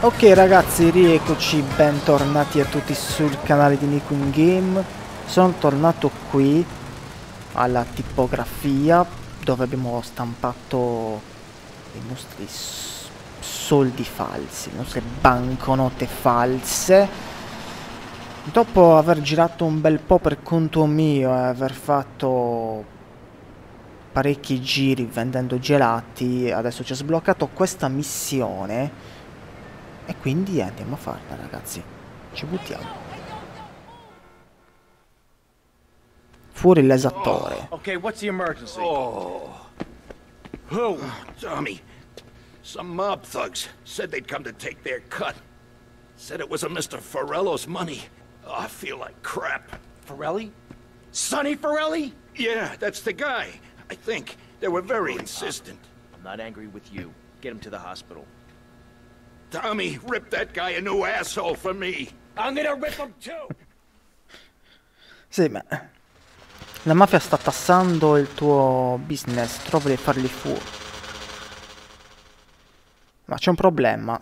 Ok ragazzi, rieccoci, bentornati a tutti sul canale di Nico in Game. Sono tornato qui alla tipografia dove abbiamo stampato i nostri soldi falsi, le nostre banconote false. Dopo aver girato un bel po' per conto mio e aver fatto parecchi giri vendendo gelati, adesso ci ho sbloccato questa missione e quindi andiamo a farla ragazzi. Ci buttiamo. Fuori l'esattore. Oh, okay, what's the emergency? Oh. Oh, Tommy. Some mob thugs said they'd come to take their cut. Said it was a Mr. Forello's money. Oh, I feel like crap. Forelli? Sonny Forelli? Yeah, that's the guy. I think. They were very insistent. I'm not angry with you. Get him to the hospital. Tommy, rip that guy a new asshole for me. I'm gonna rip him too! sì, ma... La mafia sta tassando il tuo business, trovi di farli fuori. Ma c'è un problema.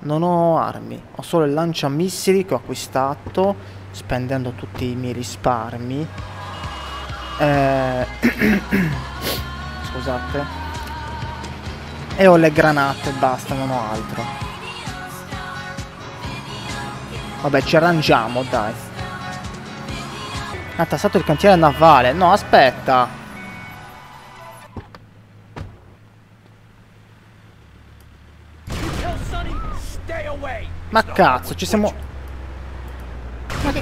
Non ho armi, ho solo il lanciamissili che ho acquistato spendendo tutti i miei risparmi. Eh... Scusate. E ho le granate, basta, non ho altro. Vabbè, ci arrangiamo, dai. Ha tassato il cantiere navale. No, aspetta. Ma cazzo, ci siamo... Ma che...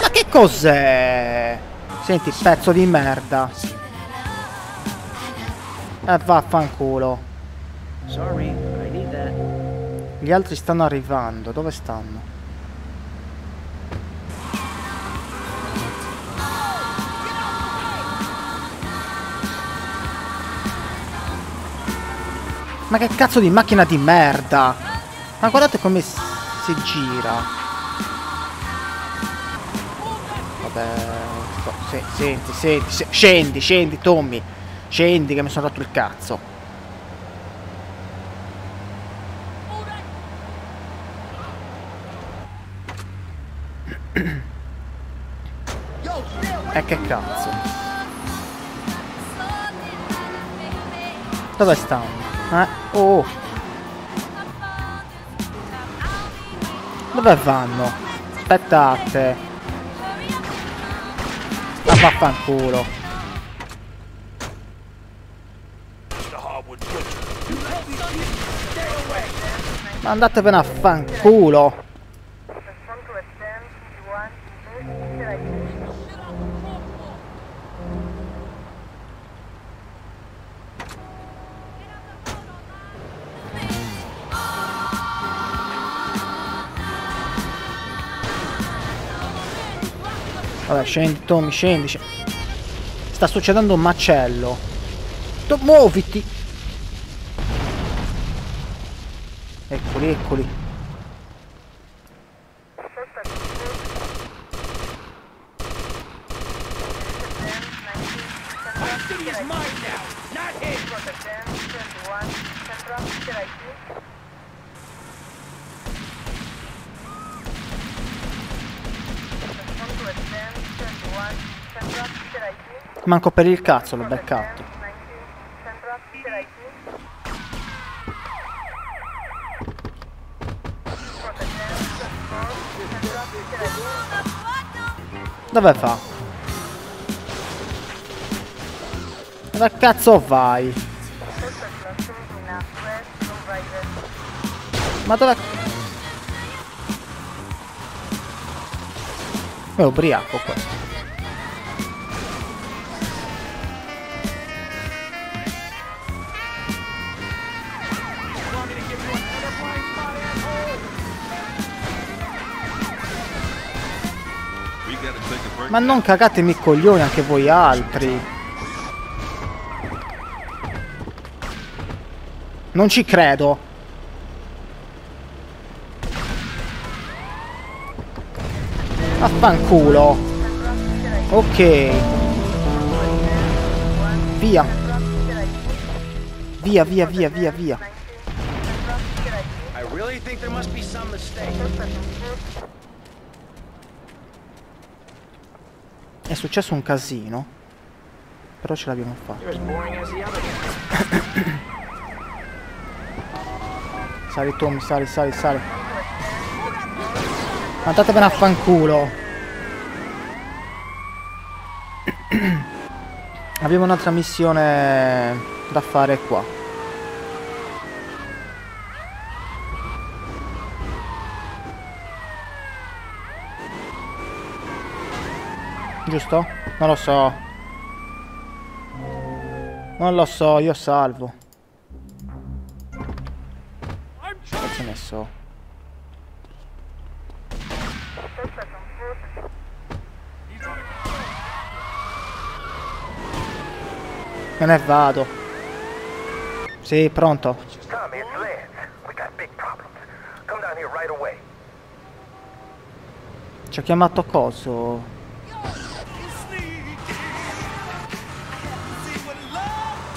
Ma che cos'è? Senti, pezzo di merda. Eh, vaffanculo. Gli altri stanno arrivando. Dove stanno? Ma che cazzo di macchina di merda! Ma guardate come si gira. Vabbè... Se, senti, senti, se, scendi, scendi, Tommy. Scendi che mi sono rotto il cazzo. E che cazzo? Dove stanno? Eh? Oh! Dove vanno? Aspettate! Ma vaffanculo! Ma andatevene a fanculo! Vabbè, scendi, Tommy, scendi. Sta succedendo un macello. To muoviti! Eccoli, eccoli. Manco per il cazzo l'ho beccato. Dove fa? Dove cazzo vai? Ma dove... È ubriaco questo. Ma non cagatemi i coglioni anche voi altri. Non ci credo. Affanculo. Ok. Via. Via, via, via, via, via. È successo un casino. Però ce l'abbiamo fatta. Sali Tommy, sali, sali, sali. Mandatevene a fanculo. Abbiamo un'altra missione da fare qua. Giusto? Non lo so. Non lo so, io salvo. Cazzo ne so. Me ne vado. Sì, pronto. Ci ha chiamato coso.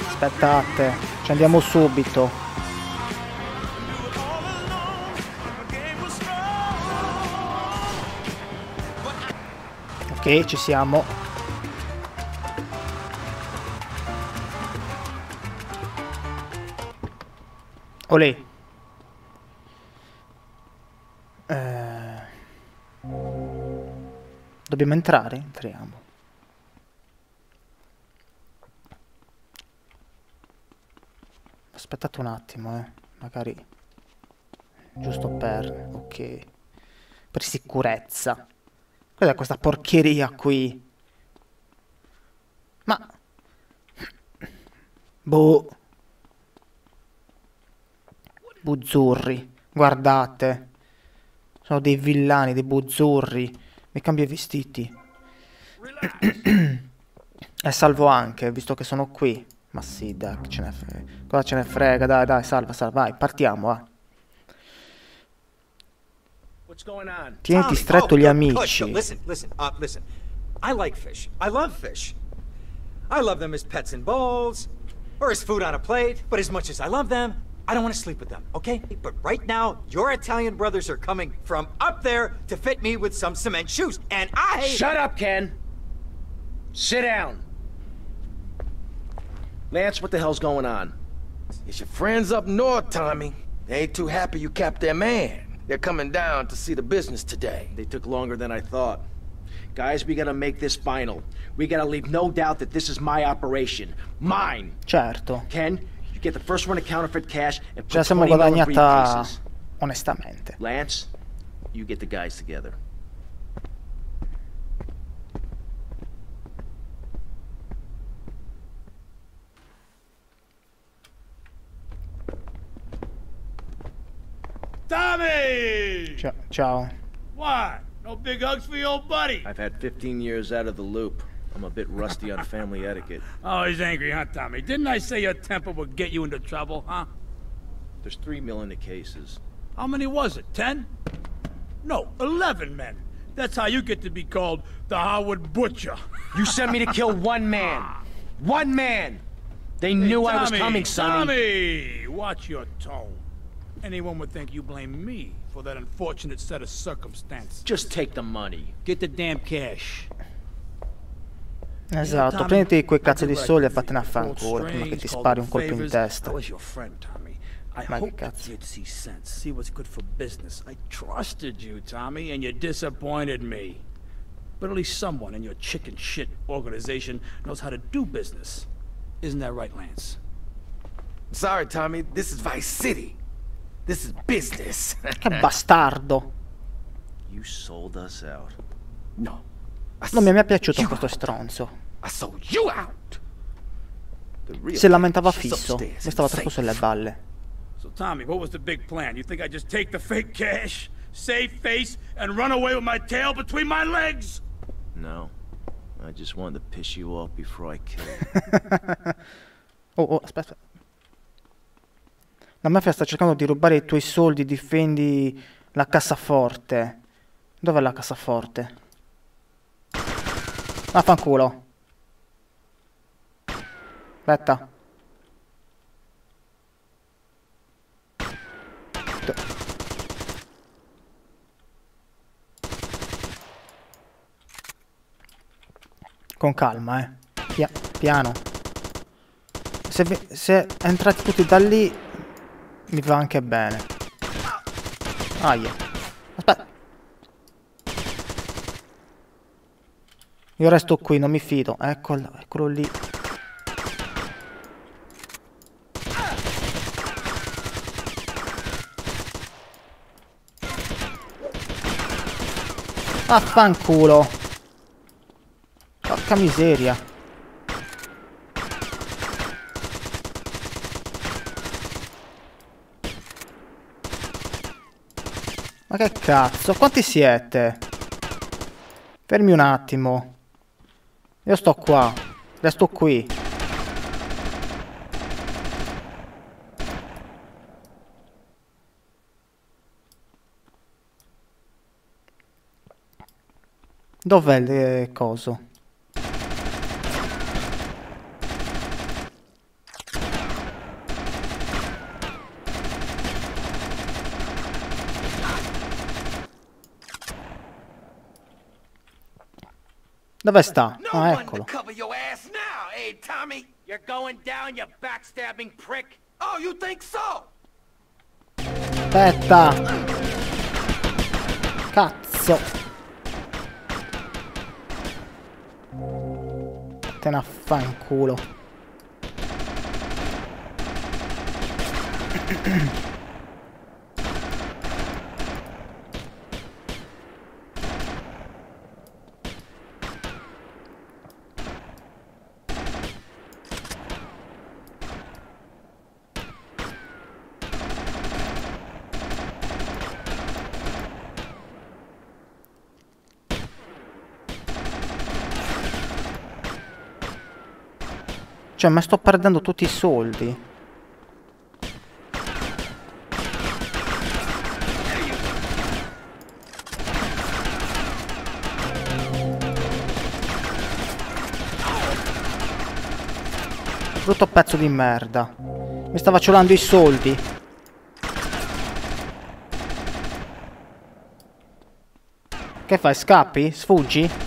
Aspettate, ci andiamo subito. Ok, ci siamo. Olè. Eh... Dobbiamo entrare? Entriamo. Aspettate un attimo, eh. Magari... Giusto per... Ok. Per sicurezza. Cos'è questa porcheria qui? Ma... Boh. Buzzurri. Guardate. Sono dei villani, dei buzzurri. Mi cambio i vestiti. e salvo anche, visto che sono qui. Ma sì, dai, ce ne frega. Cosa ce ne frega? Dai, dai, salva, salva. Vai, partiamo, va. Tieniti stretto oh, gli amici. Listen, listen, uh, listen. I like fish. I love fish. I love them as pets in bowls or as food on a plate. But as much as I love them, I don't want to sleep with them, okay? But right now, your Italian brothers are coming from up there to fit me with some cement shoes. And I. Shut up, Ken. Sit down. Lance, what the hell's going on? It's your friends up north, Tommy. They ain't too happy you capped their man. They're coming down to see the business today. They took longer than I thought. Guys, we gotta make this final. We gotta leave no doubt that this is my operation. Mine. Certo. Ken, you get the first run of counterfeit cash and Ce la put siamo 20 in guadagnata onestamente. Lance, you get the guys together. Tommy! Cia- ciao. What? No big hugs for your old buddy? I've had 15 years out of the loop. I'm a bit rusty on family etiquette. Oh, he's angry, huh, Tommy? Didn't I say your temper would get you into trouble, huh? There's three mil in the cases. How many was it? Ten? No, eleven men. That's how you get to be called the Howard Butcher. You sent me to kill one man. One man. They knew I was coming, Sonny. Tommy, watch your tone. Anyone would think you blame me for that unfortunate set of circumstances. Just take the money. Get the damn cash. Esatto, prenditi quei cazzo di soldi e vattene a fanculo prima che ti spari un colpo in testa. Ma che cazzo. you'd see sense, see what's good for business. I trusted you, Tommy, and you disappointed me. But at least someone in your chicken shit organization knows how to do business. Isn't that right, Lance? Sorry, Tommy. This is Vice City. This is business. Che bastardo. You sold us out. no. I Non mi è mai piaciuto you questo out. stronzo. I real Si lamentava fisso. Mi stava troppo sulle balle. So, Tommy, what was the big plan? You think I'd just take the fake cash, save face, and run away with my tail between my legs? No. I just wanted to piss you off before I kill you. Oh, oh, aspetta. La mafia sta cercando di rubare i tuoi soldi, difendi la cassaforte. Dov'è la cassaforte? Vaffanculo. Aspetta. Con calma, eh. Pia piano. Se, se entrate tutti da lì, mi va anche bene. Aia. Aspetta. Io resto qui, non mi fido. Eccolo, eccolo lì. Vaffanculo. Porca miseria. Ma che cazzo? Quanti siete? Fermi un attimo. Io sto qua. Resto qui. Dov'è il coso? Dove sta? No Ah, eccolo. You're going down, you backstabbing prick. Oh, you think so? Aspetta. Cazzo. Te ne affanculo. Cioè, ma sto perdendo tutti i soldi. Brutto pezzo di merda. Mi stava ciolando i soldi. Che fai? Scappi? Sfuggi?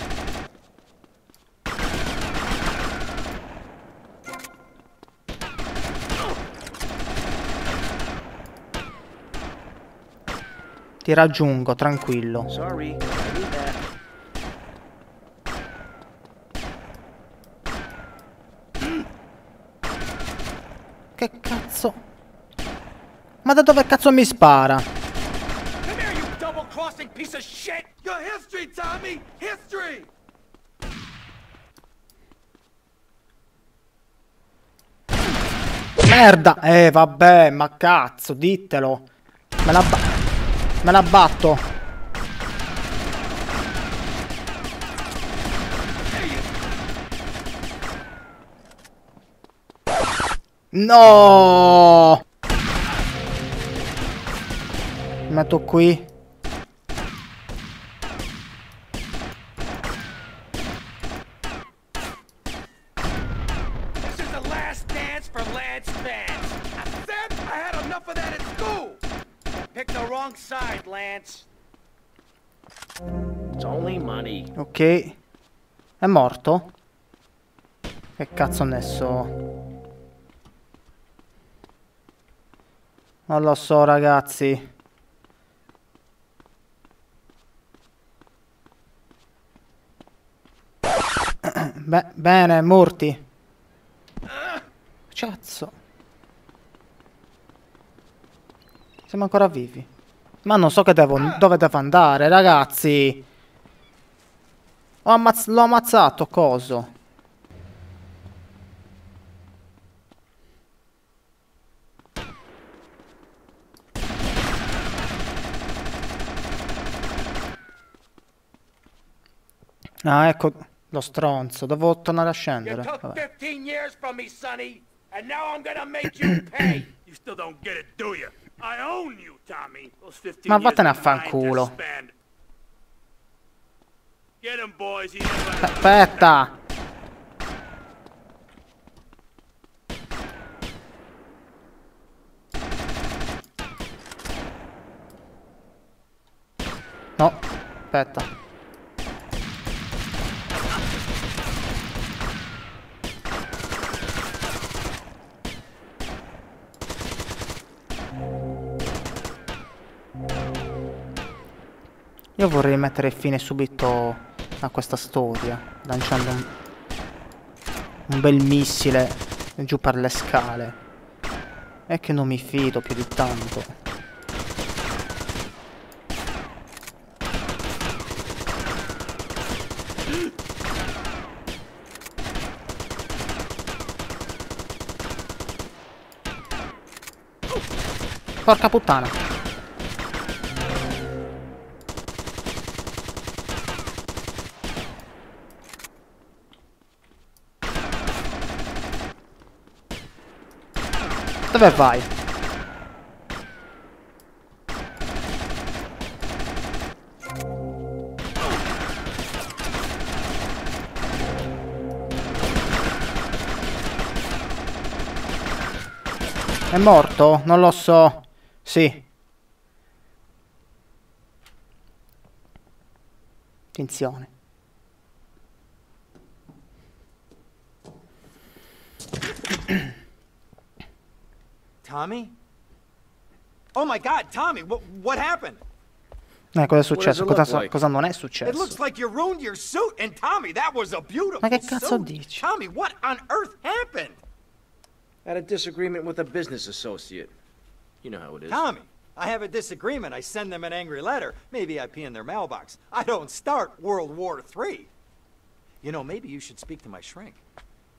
Ti raggiungo, tranquillo. Sorry. Che cazzo? Ma da dove cazzo mi spara? Come here, you double-crossing piece of shit! Your history, Tommy! History! Merda! Eh, vabbè, ma cazzo, dittelo. Me la, ba- me la batto. No! Metto qui. This is the last dance for Lance fans. I said I had enough of that at school! Pick the wrong side, Lance. It's only money. Ok. È morto? Che cazzo nesso? Non lo so, ragazzi. Beh, bene, morti. Cazzo. Siamo ancora vivi. Ma non so che devo, dove devo andare, ragazzi. Ho ammazz- l'ho ammazzato, coso. Ah, ecco lo stronzo. Devo tornare a scendere. Vabbè. 15 years from me, Sonny. And now I'm gonna make you pay. You still don't get it, do you? I own you, Tommy. Those 15 Ma vattene a fanculo. Aspetta! No, aspetta. Io vorrei mettere fine subito a questa storia, lanciando un, un bel missile giù per le scale. È che non mi fido più di tanto. Porca puttana. Dove vai? È morto? Non lo so. Sì. Attenzione. Tommy? Oh my god, Tommy, what, what happened? Eh, cosa è successo? it look Cosa, like? cosa non è It looks like you ruined your suit, and Tommy, that was a beautiful Ma che cazzo suit. dici? Tommy, what on earth happened? Had a disagreement with a business associate. You know how it is. Tommy, I have a disagreement. I send them an angry letter. Maybe I pee in their mailbox. I don't start World War III. You know, maybe you should speak to my shrink.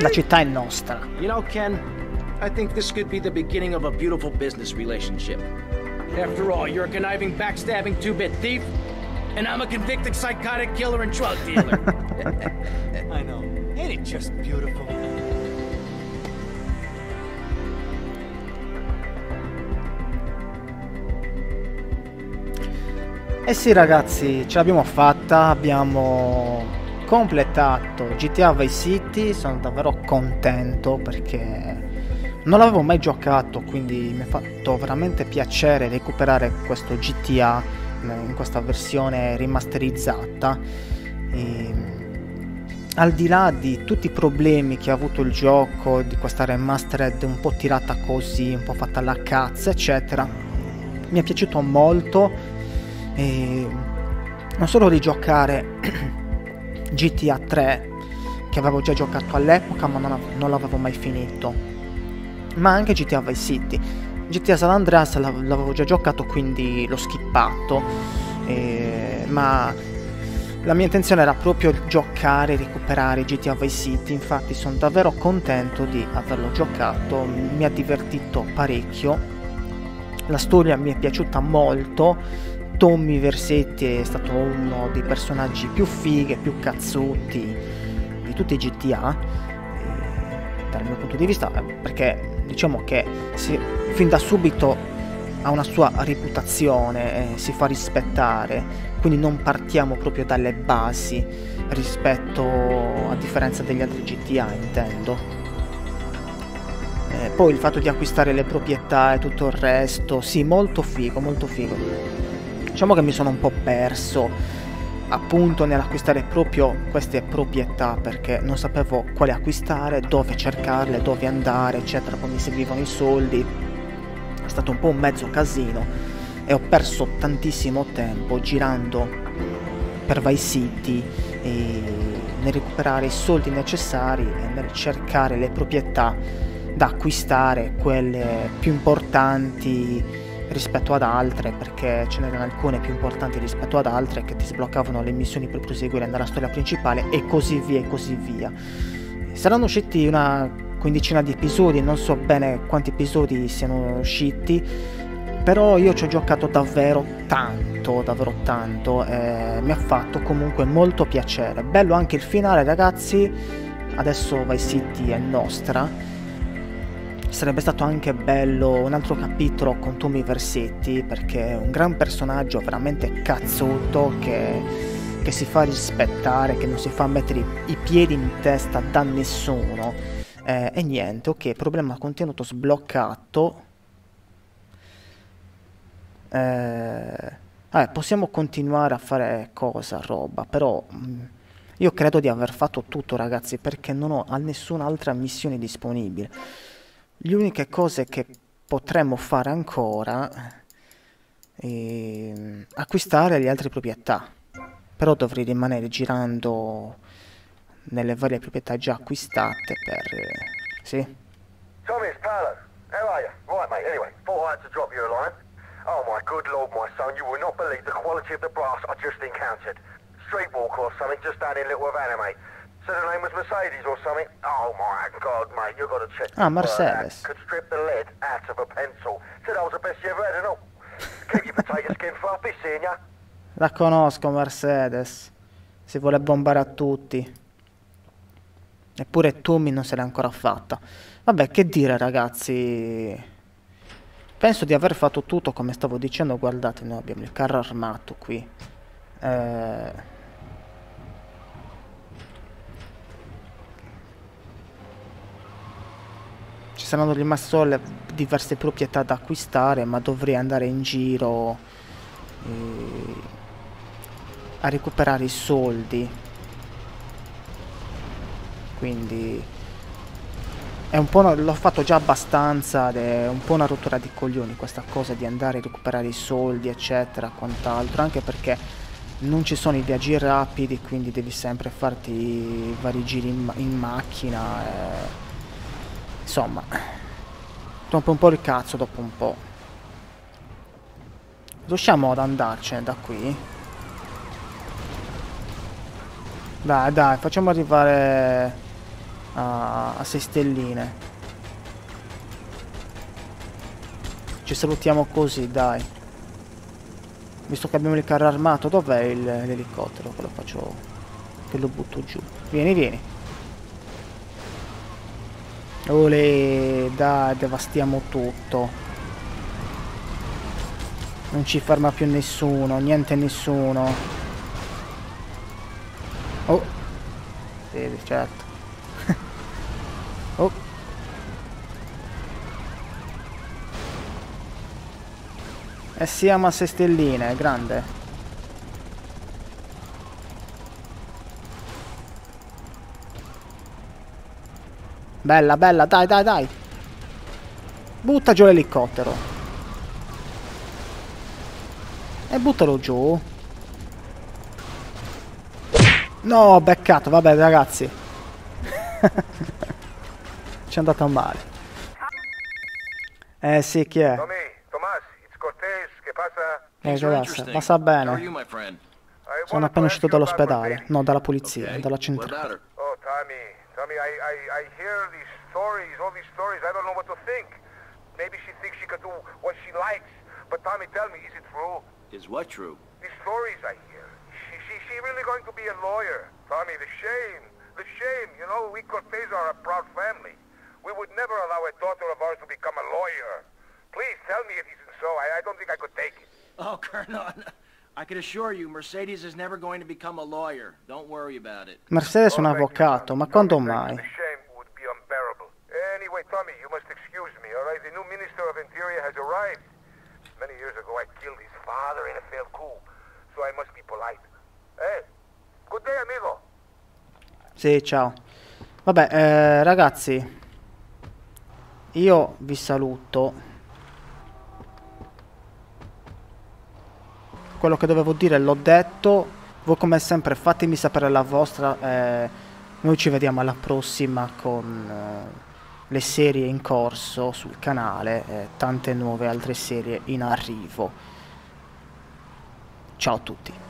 La città è nostra. You know, Ken, I think this could be the beginning of a beautiful business relationship. After all, you're a conniving, backstabbing two-bit thief, and I'm a convicted psychotic killer and drug dealer. I know. Ain't it just beautiful? Eh sì ragazzi, ce l'abbiamo fatta, abbiamo completato GTA Vice City, sono davvero contento perché non l'avevo mai giocato, quindi mi ha fatto veramente piacere recuperare questo GTA in questa versione rimasterizzata. E, al di là di tutti i problemi che ha avuto il gioco, di questa remastered un po' tirata così, un po' fatta alla cazzo, eccetera, mi è piaciuto molto e non solo di giocare GTA 3 che avevo già giocato all'epoca ma non, av- non l'avevo mai finito. Ma anche GTA Vice City. GTA San Andreas l'av- l'avevo già giocato quindi l'ho skippato. Eh, ma la mia intenzione era proprio giocare e recuperare GTA Vice City. Infatti sono davvero contento di averlo giocato. Mi ha divertito parecchio. La storia mi è piaciuta molto Tommy Versetti è stato uno dei personaggi più fighe, più cazzuti di tutti i GTA, eh, dal mio punto di vista, perché diciamo che si- fin da subito ha una sua reputazione, eh, si fa rispettare, quindi non partiamo proprio dalle basi rispetto a differenza degli altri GTA, intendo. Eh, poi il fatto di acquistare le proprietà e tutto il resto, sì, molto figo, molto figo. Diciamo che mi sono un po' perso appunto nell'acquistare proprio queste proprietà perché non sapevo quale acquistare, dove cercarle, dove andare, eccetera, poi mi servivano i soldi. È stato un po' un mezzo casino e ho perso tantissimo tempo girando per City e nel recuperare i soldi necessari e nel cercare le proprietà da acquistare, quelle più importanti rispetto ad altre, perché ce n'erano alcune più importanti rispetto ad altre che ti sbloccavano le missioni per proseguire nella storia principale e così via e così via. Saranno usciti una quindicina di episodi, non so bene quanti episodi siano usciti, però io ci ho giocato davvero tanto, davvero tanto, e mi ha fatto comunque molto piacere. Bello anche il finale ragazzi, adesso Vice City è nostra. Sarebbe stato anche bello un altro capitolo con Tommy Versetti perché è un gran personaggio veramente cazzuto che, che si fa rispettare, che non si fa mettere i, piedi in testa da nessuno. Eh, e niente, ok, problema contenuto sbloccato eh, vabbè, possiamo continuare a fare cosa, roba, però mm, io credo di aver fatto tutto ragazzi perché non ho nessun'altra missione disponibile. Le uniche cose che potremmo fare ancora è acquistare le altre proprietà, però dovrei rimanere girando nelle varie proprietà già acquistate per... Sì? Tommy, it's Paolo. How are you? Right, mate, anyway, thought I had to drop you a line. Oh my good lord, my son, you will not believe the quality of the brass I just encountered. Streetwalker or something just down in Little Havana, mate. Ah, Mercedes. Could strip the lead out of a pencil. Said I was the best you ever had, and all. Keep your potato skin seeing ya. La conosco, Mercedes. Si vuole bombare a tutti. Eppure Tommy non se l'è ancora fatta. Vabbè, che dire, ragazzi. Penso di aver fatto tutto come stavo dicendo, guardate, noi abbiamo il carro armato qui. Eh... Saranno rimaste solo diverse proprietà da acquistare, ma dovrei andare in giro eh, a recuperare i soldi. Quindi è un po' l'ho fatto già abbastanza ed è un po' una rottura di coglioni questa cosa di andare a recuperare i soldi eccetera quant'altro anche perché non ci sono i viaggi rapidi quindi devi sempre farti vari giri in, in macchina e... insomma rompe un po' il cazzo dopo un po' riusciamo ad andarcene da qui? dai dai facciamo arrivare a, a 6 stelline. Ci salutiamo così, dai. Visto che abbiamo il carro armato, dov'è l'elicottero? Che faccio... Che lo butto giù. Vieni, vieni. Ole, dai, devastiamo tutto. Non ci ferma più nessuno, niente nessuno. Oh. Sì, certo. Oh. E siamo a 6 stelline, grande. Bella, bella, dai, dai, dai. Butta giù l'elicottero. E buttalo giù. No, beccato, vabbè ragazzi. Ci è andata male. Eh sì, chi è? Tommy, Tomas, it's Cortez, che passa? Eh, che passa? Passa bene. Sono appena uscito dall'ospedale, no, dalla polizia, okay. dalla centrale. Oh, Tommy, Tommy, I, I, I hear these stories, all these stories, I don't know what to think. Maybe she thinks she can do what she likes. But Tommy, tell me, is it true? Is what true? These stories I hear. She, she, she really going to be a lawyer? Tommy, the shame, the shame. You know, we Cortez are a proud family. We would never allow a daughter of ours to become a lawyer. Please tell me it isn't so. I, I don't think I could take it. Oh, Colonel, I can assure you, Mercedes is never going to become a lawyer. Don't worry about it. Mercedes è un avvocato, ma quando mai? Anyway, Tommy, you must excuse me, all right? The new Minister of Interior has arrived. Many years ago, I killed his father in a failed coup, so I must be polite. Hey, good day, amigo. Sì, ciao. Vabbè, eh, ragazzi, io vi saluto quello che dovevo dire l'ho detto voi come sempre fatemi sapere la vostra eh, noi ci vediamo alla prossima con, eh, le serie in corso sul canale e tante nuove altre serie in arrivo. Ciao a tutti.